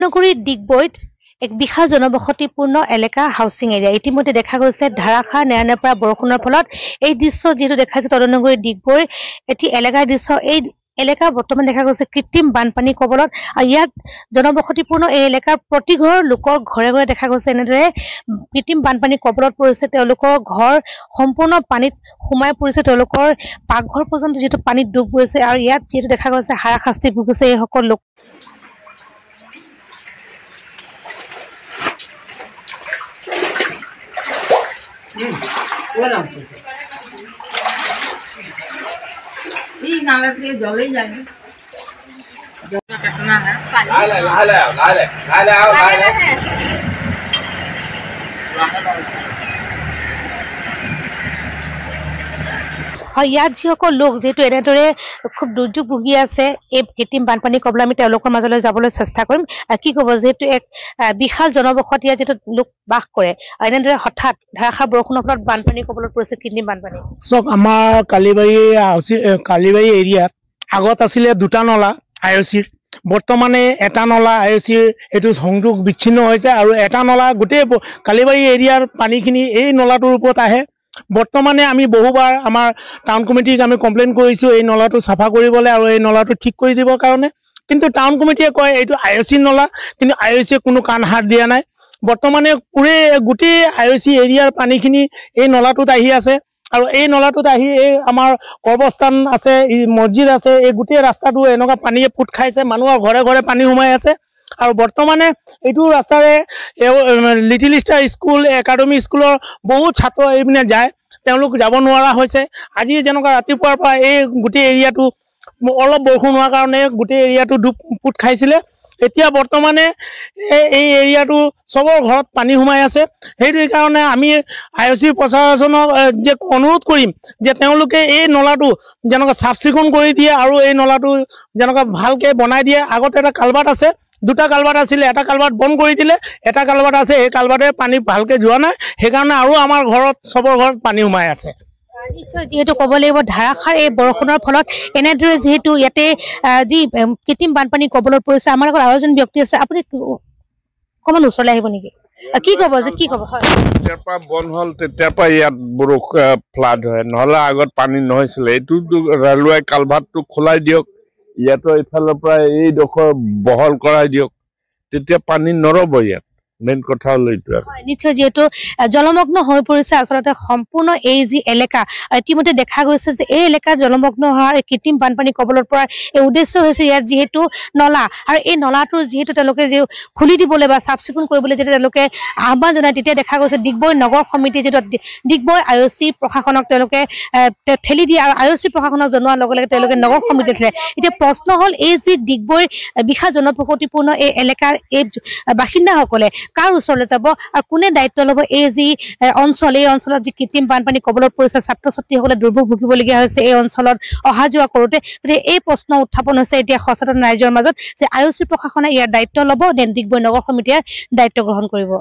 নগৰী ডিগবৈত এক বিশাল জনবসতিপূৰ্ণ এলেকা হাউচিং এৰিয়া ইতিমধ্যে দেখা গৈছে ধাৰাসাৰ নেৰানেপৰা পৰা বৰষুণৰ ফলত। এই দৃশ্য যিহেতু দেখাইছে তদনগৰী ডিগবৈৰ এটি এলেকাৰ দৃশ্য। এই এলেকা বৰ্তমান দেখা গৈছে কৃত্ৰিম বানপানীৰ কবলত। আৰু ইয়াত জনবসতিপূৰ্ণ এই এলেকাৰ প্ৰতি ঘৰ লোকৰ ঘৰে ঘৰে দেখা গৈছে। এনেদৰে কৃত্ৰিম বানপানীৰ কবলত পৰিছে তেওঁলোকৰ ঘৰ। সম্পূৰ্ণ পানীত সোমাই পৰিছে তেওঁলোকৰ পাকঘৰ পৰ্যন্ত যিহেতু পানীত ডুব গৈছে। আৰু ইয়াত যিহেতু দেখা গৈছে হাৰাশাস্তি ভুগিছে এইসকল লোক। ওরা এই নালা থেকে জলেই যাবে कटना है पानी হয় ইয়াত যিসকল লোক যিহেতু এনেদৰে খুব দুৰ্যোগ ভুগি আছে এই কৃত্ৰিম বানপানী কবলে আমি তেওঁলোকৰ মাজলৈ যাবলৈ চেষ্টা কৰিম। কি ক'ব যিহেতু এক বিশাল জনবসতি ইয়াত যিহেতু লোক বাস কৰে এনেদৰে হঠাৎ ধাৰাসাৰ বৰষুণৰ ফলত বানপানীৰ কবলত পৰিছে কৃত্ৰিম বানপানী। চাওক আমাৰ কালিবাৰী কালিবাৰী এৰিয়াত আগত আছিলে দুটা নলা আই অ' চিৰ বৰ্তমানে এটা নলা আই অ' চিৰ এইটো সংযোগ বিচ্ছিন্ন হৈছে আৰু এটা নলা গোটেই কালিবাৰী এৰিয়াৰ পানীখিনি এই নলাটোৰ ওপৰত আহে। বৰ্তমানে আমি বহুবাৰ আমাৰ টাউন কমিটিক আমি কমপ্লেইন কৰিছোঁ এই নলাটো চাফা কৰিবলৈ আৰু এই নলাটো ঠিক কৰি দিবৰ কাৰণে। কিন্তু টাউন কমিটিয়ে কয় এইটো আই অ' চি নলা কিন্তু আই অ' চিয়ে কোনো কাণ হাত দিয়া নাই। বৰ্তমানে পুৰে গোটেই আই অ' চি এৰিয়াৰ পানীখিনি এই নলাটোত আহি আছে। আৰু এই নলাটোত আহি এই আমাৰ কৰ্মস্থান আছে মছজিদ আছে এই গোটেই ৰাস্তাটো এনেকুৱা পানীয়ে পোত খাইছে মানুহৰ ঘৰে ঘৰে পানী সোমাই আছে। আৰু বৰ্তমানে এইটো ৰাস্তাৰে লিটিল ষ্টাৰ স্কুল একাডেমি স্কুলৰ বহুত ছাত্ৰ এইপিনে যায়। তেওঁলোক যাব নোৱাৰা হৈছে। আজি যেনেকুৱা ৰাতিপুৱাৰ পৰা এই গোটেই এৰিয়াটো অলপ বৰষুণ হোৱাৰ কাৰণে গোটেই এৰিয়াটো ডুব পোত খাইছিলে। এতিয়া বৰ্তমানে এই এৰিয়াটো চবৰ ঘৰত পানী সোমাই আছে। সেইটো কাৰণে আমি আই অ' চি প্ৰশাসনক যে অনুৰোধ কৰিম যে তেওঁলোকে এই নলাটো যেনেকুৱা চাফ চিকুণ কৰি দিয়ে আৰু এই নলাটো যেনেকুৱা ভালকে বনাই দিয়ে আগতে এটা কালভাৰ্ট আছে। দুটা কালভাৰ্ট আছিলে এটা কালভাৰ্ট বন্ধ কৰি দিলে এটা কালভাৰ্ট আছে এই কালভাৰ্টে পানী ভালকে যোৱা নাই সেইকাৰণে আৰু আমাৰ ঘৰত চবৰ ঘৰত পানী সোমাই আছে। নিশ্চয় যিহেতু ক'ব লাগিব ধাৰাসাৰ এই বৰষুণৰ ফলত এনেদৰে যিহেতু ইয়াতে যি কৃত্ৰিম বানপানী কবলত পৰিছে আমাৰ লগত আৰু এজন ব্যক্তি আছে আপুনি অকণমান ওচৰলৈ আহিব নেকি? কি ক'ব যে কি ক'ব হয়। যেতিয়াৰ পৰা বন্ধ হ'ল তেতিয়াৰ পৰা ইয়াত বৰষুণ ফ্লাড হয় নহ'লে আগত পানী নহৈছিলে। এইটো ৰেলৱে কালভাৰটো খোলাই দিয়ক। ইয়াতো এইফালৰ পৰা এইডোখৰ বহল কৰাই দিয়ক। তেতিয়া পানী নৰব ইয়াত। মেইন কথা হ'ল এইটো নিশ্চয় যিহেতু জলমগ্ন হৈ পৰিছে আচলতে সম্পূৰ্ণ এই যি এলেকা ইতিমধ্যে দেখা গৈছে যে এই এলেকাত জলমগ্ন হোৱাৰ কৃত্ৰিম বানপানী কবলৰ পৰা এই উদ্দেশ্য হৈছে ইয়াত যিহেতু নলা আৰু এই নলাটো যিহেতু তেওঁলোকে যি খুলি দিবলৈ বা চাফ চিকুণ কৰিবলৈ যেতিয়া তেওঁলোকে আহ্বান জনায় তেতিয়া দেখা গৈছে ডিগবৈ নগৰ সমিতি যিটো ডিগবৈ আই অ' চি প্ৰশাসনক তেওঁলোকে ঠেলি দিয়ে আৰু আই অ' চি প্ৰশাসনক জনোৱাৰ লগে লগে তেওঁলোকে নগৰ সমিতি ঠেলে। এতিয়া প্ৰশ্ন হ'ল এই যি ডিগবৈৰ বিশাল জনবসতিপূৰ্ণ এই এলেকাৰ এই বাসিন্দাসকলে কাৰ ওচৰলৈ যাব আৰু কোনে দায়িত্ব ল'ব? এই যি অঞ্চল এই অঞ্চলত যি কৃত্ৰিম বানপানী কবলত পৰিছে ছাত্ৰ ছাত্ৰীসকলে দুৰ্ভোগ ভুগিবলগীয়া হৈছে এই অঞ্চলত অহা যোৱা কৰোতে। গতিকে এই প্ৰশ্ন উত্থাপন হৈছে এতিয়া সচেতন ৰাইজৰ মাজত যে আই চি প্ৰশাসনে ইয়াৰ দায়িত্ব ল'ব নে ডিগবৈ নগৰ সমিতিয়ে দায়িত্ব গ্ৰহণ কৰিব?